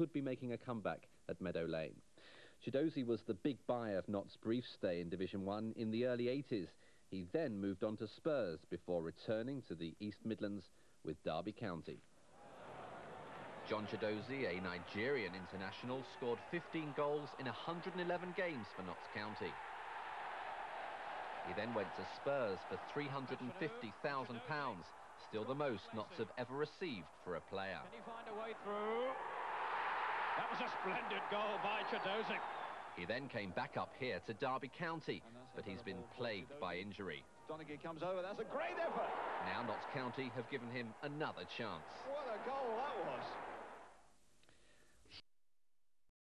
could be making a comeback at Meadow Lane. Chiedozie was the big buy of Notts' brief stay in Division 1 in the early 80s. He then moved on to Spurs before returning to the East Midlands with Derby County. John Chiedozie, a Nigerian international, scored 15 goals in 111 games for Notts County. He then went to Spurs for £350,000, still the most Notts have ever received for a player. Can he find a way through? That was a splendid goal by Chiedozie. He then came back up here to Derby County, but he's been plagued by injury. Donaghy comes over, that's a great effort. Now Notts County have given him another chance. What a goal that was.